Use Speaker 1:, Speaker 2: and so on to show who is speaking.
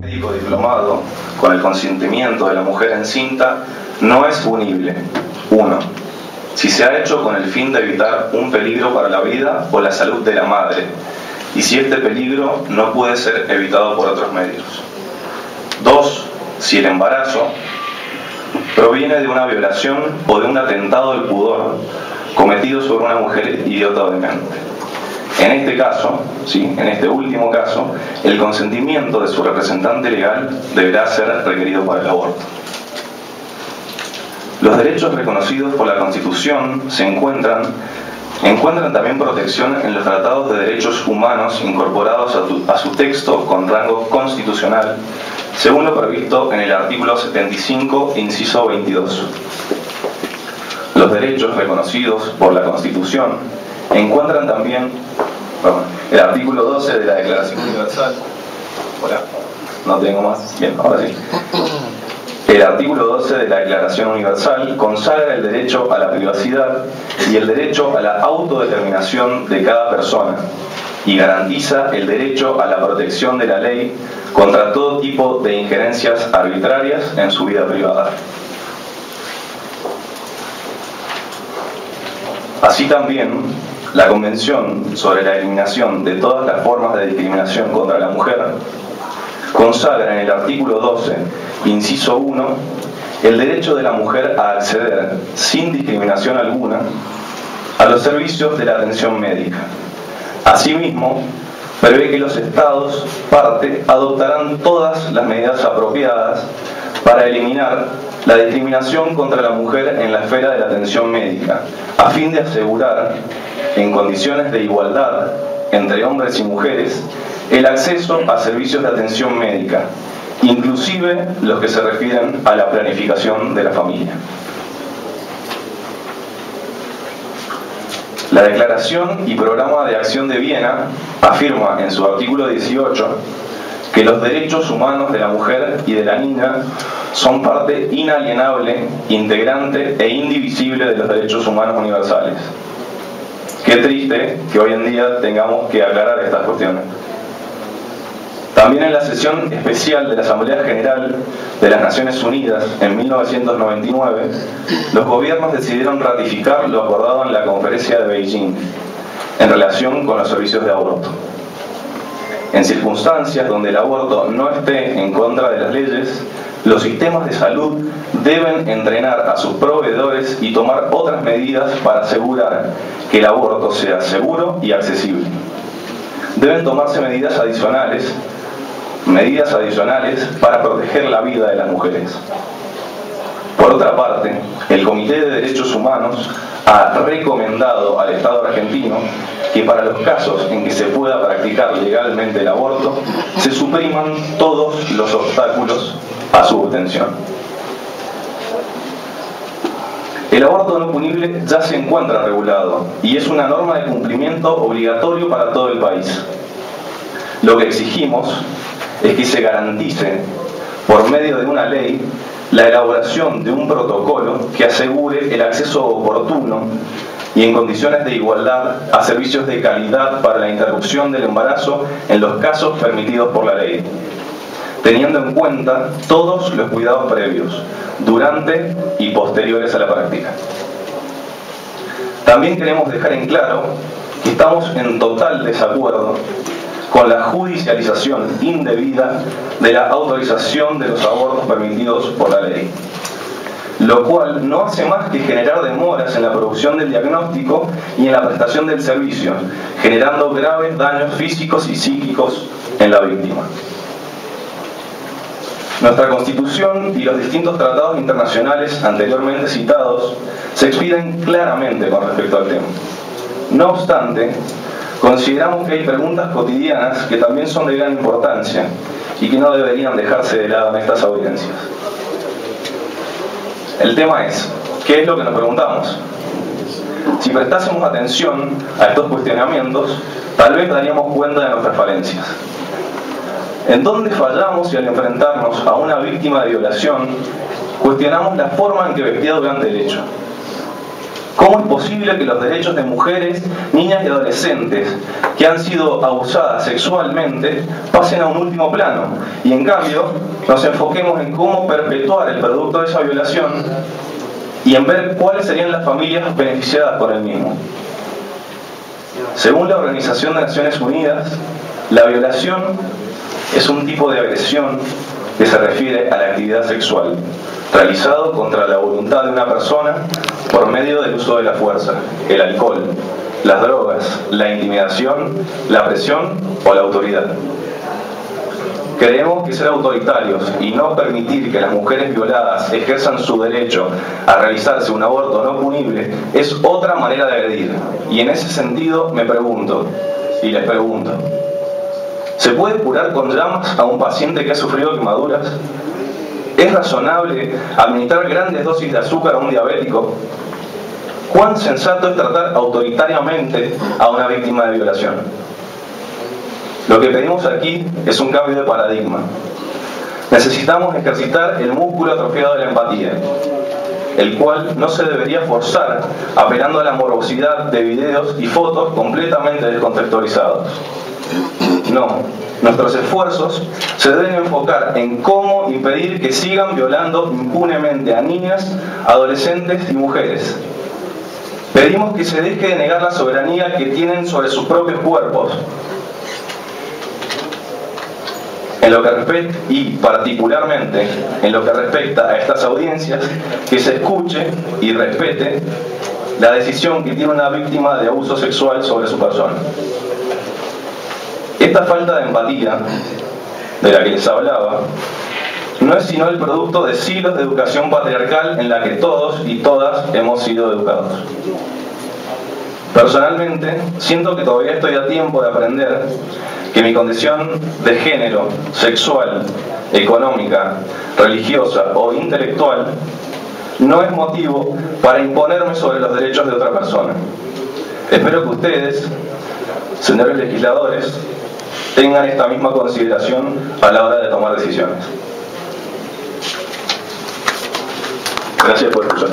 Speaker 1: médico diplomado con el consentimiento de la mujer encinta no es punible. 1. Si se ha hecho con el fin de evitar un peligro para la vida o la salud de la madre, y si este peligro no puede ser evitado por otros medios. 2. Si el embarazo proviene de una violación o de un atentado del pudor cometido sobre una mujer idiota o demente. En este caso, ¿sí? en este último caso, el consentimiento de su representante legal deberá ser requerido para el aborto. Los derechos reconocidos por la Constitución se encuentran, encuentran también protección en los tratados de derechos humanos incorporados a, tu- a su texto con rango constitucional, según lo previsto en el artículo 75, inciso 22. Los derechos reconocidos por la Constitución encuentran también perdón, el artículo 12 de la Declaración Universal. Hola, no tengo más. Bien, ahora sí. El artículo 12 de la Declaración Universal consagra el derecho a la privacidad y el derecho a la autodeterminación de cada persona y garantiza el derecho a la protección de la ley contra todo tipo de injerencias arbitrarias en su vida privada. Así también, la Convención sobre la eliminación de todas las formas de discriminación contra la mujer consagra en el artículo 12, inciso 1, el derecho de la mujer a acceder, sin discriminación alguna, a los servicios de la atención médica. Asimismo, prevé que los estados parte adoptarán todas las medidas apropiadas para eliminar la discriminación contra la mujer en la esfera de la atención médica, a fin de asegurar, en condiciones de igualdad entre hombres y mujeres, el acceso a servicios de atención médica, inclusive los que se refieren a la planificación de la familia. La Declaración y Programa de Acción de Viena afirma en su artículo 18 que los derechos humanos de la mujer y de la niña son parte inalienable, integrante e indivisible de los derechos humanos universales. Qué triste que hoy en día tengamos que aclarar estas cuestiones. También en la sesión especial de la Asamblea General de las Naciones Unidas en 1999, los gobiernos decidieron ratificar lo acordado en la conferencia de Beijing en relación con los servicios de aborto. En circunstancias donde el aborto no esté en contra de las leyes, los sistemas de salud deben entrenar a sus proveedores y tomar otras medidas para asegurar que el aborto sea seguro y accesible. Deben tomarse medidas adicionales medidas adicionales para proteger la vida de las mujeres. Por otra parte, el Comité de Derechos Humanos ha recomendado al Estado argentino que para los casos en que se pueda practicar legalmente el aborto, se supriman todos los obstáculos a su obtención. El aborto no punible ya se encuentra regulado y es una norma de cumplimiento obligatorio para todo el país. Lo que exigimos es que se garantice, por medio de una ley, la elaboración de un protocolo que asegure el acceso oportuno y en condiciones de igualdad a servicios de calidad para la interrupción del embarazo en los casos permitidos por la ley, teniendo en cuenta todos los cuidados previos, durante y posteriores a la práctica. También queremos dejar en claro que estamos en total desacuerdo con la judicialización indebida de la autorización de los abortos permitidos por la ley, lo cual no hace más que generar demoras en la producción del diagnóstico y en la prestación del servicio, generando graves daños físicos y psíquicos en la víctima. Nuestra Constitución y los distintos tratados internacionales anteriormente citados se expidan claramente con respecto al tema. No obstante, consideramos que hay preguntas cotidianas que también son de gran importancia y que no deberían dejarse de lado en estas audiencias. El tema es, ¿qué es lo que nos preguntamos? Si prestásemos atención a estos cuestionamientos, tal vez daríamos cuenta de nuestras falencias. ¿En dónde fallamos si al enfrentarnos a una víctima de violación cuestionamos la forma en que vestía durante el hecho? ¿Cómo es posible que los derechos de mujeres, niñas y adolescentes que han sido abusadas sexualmente pasen a un último plano y en cambio nos enfoquemos en cómo perpetuar el producto de esa violación y en ver cuáles serían las familias beneficiadas por el mismo? Según la Organización de Naciones Unidas, la violación es un tipo de agresión que se refiere a la actividad sexual, realizado contra la voluntad de una persona por medio del uso de la fuerza, el alcohol, las drogas, la intimidación, la presión o la autoridad. Creemos que ser autoritarios y no permitir que las mujeres violadas ejerzan su derecho a realizarse un aborto no punible es otra manera de agredir. Y en ese sentido me pregunto, y les pregunto, ¿se puede curar con llamas a un paciente que ha sufrido quemaduras? ¿Es razonable administrar grandes dosis de azúcar a un diabético? ¿Cuán sensato es tratar autoritariamente a una víctima de violación? Lo que pedimos aquí es un cambio de paradigma. Necesitamos ejercitar el músculo atrofiado de la empatía, el cual no se debería forzar apelando a la morosidad de videos y fotos completamente descontextualizados. No, nuestros esfuerzos se deben enfocar en cómo impedir que sigan violando impunemente a niñas, adolescentes y mujeres. Pedimos que se deje de negar la soberanía que tienen sobre sus propios cuerpos, en lo que respecta, y particularmente en lo que respecta a estas audiencias, que se escuche y respete la decisión que tiene una víctima de abuso sexual sobre su persona. Esta falta de empatía de la que les hablaba no es sino el producto de siglos de educación patriarcal en la que todos y todas hemos sido educados. Personalmente, siento que todavía estoy a tiempo de aprender que mi condición de género, sexual, económica, religiosa o intelectual no es motivo para imponerme sobre los derechos de otra persona. Espero que ustedes, señores legisladores, tengan esta misma consideración a la hora de tomar decisiones. Gracias por escuchar.